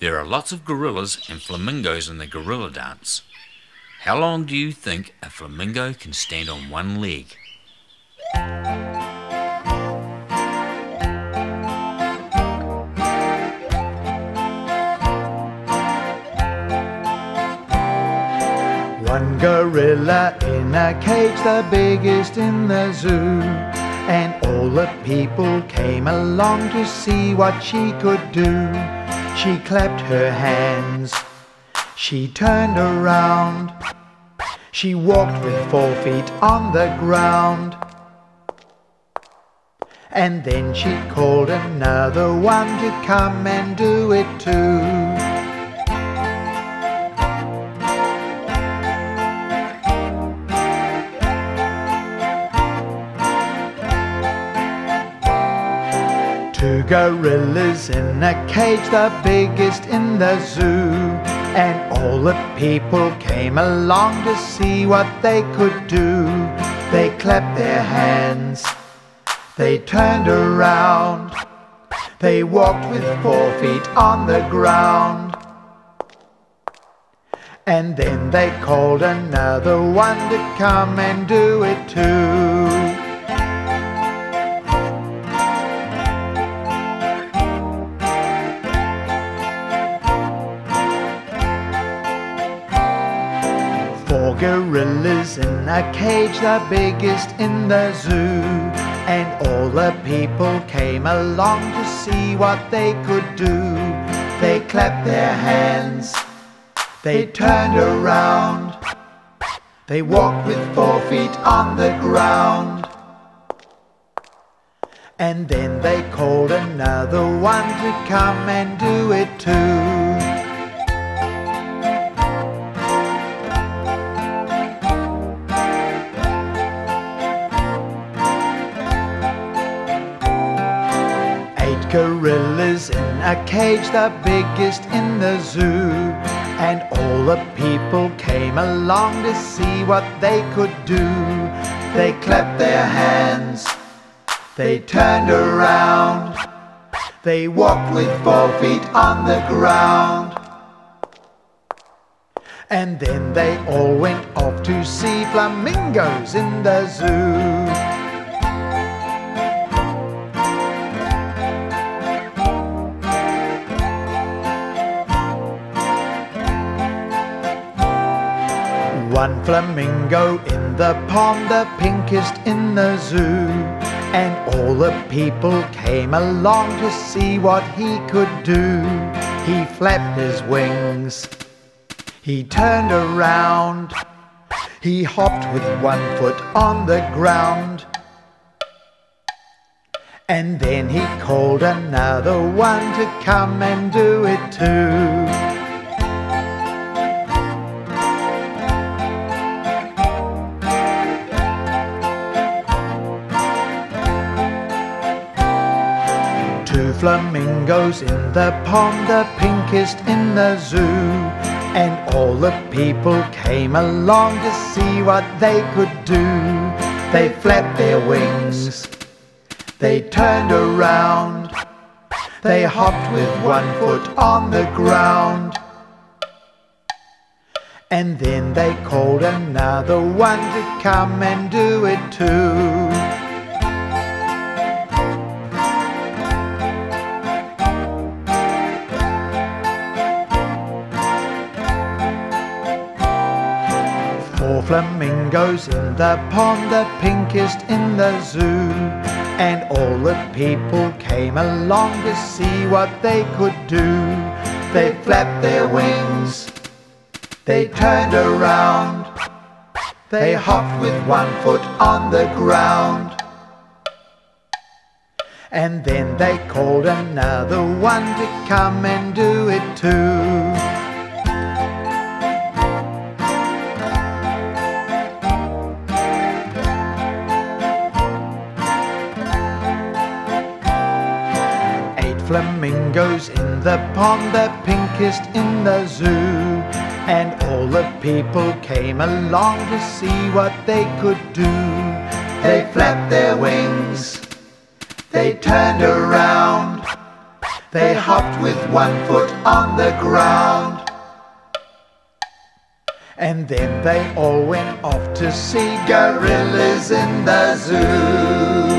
There are lots of gorillas and flamingos in the gorilla dance. How long do you think a flamingo can stand on one leg? One gorilla in a cage, the biggest in the zoo. And all the people came along to see what she could do. She clapped her hands, she turned around, she walked with four feet on the ground. And then she called another one to come and do it too. Gorillas in a cage, the biggest in the zoo. And all the people came along to see what they could do. They clapped their hands, they turned around, they walked with four feet on the ground. And then they called another one to come and do it too. Gorillas in a cage, the biggest in the zoo. And all the people came along to see what they could do. They clapped their hands, they turned around, they walked with four feet on the ground. And then they called another one to come and do it too. Gorillas in a cage, the biggest in the zoo. And all the people came along to see what they could do. They clapped their hands, they turned around, they walked with four feet on the ground. And then they all went off to see flamingos in the zoo. One flamingo in the pond, the pinkest in the zoo. And all the people came along to see what he could do. He flapped his wings, he turned around, he hopped with one foot on the ground. And then he called another one to come and do it too. Two flamingos in the pond, the pinkest in the zoo. And all the people came along to see what they could do. They flapped their wings, they turned around, they hopped with one foot on the ground. And then they called another one to come and do it too. Four flamingos in the pond, the pinkest in the zoo. And all the people came along to see what they could do. They flapped their wings, they turned around, they hopped with one foot on the ground. And then they called another one to come and do it too. Flamingos in the pond, the pinkest in the zoo. And all the people came along to see what they could do. They flapped their wings, they turned around, They hopped with one foot on the ground. And then they all went off to see gorillas in the zoo.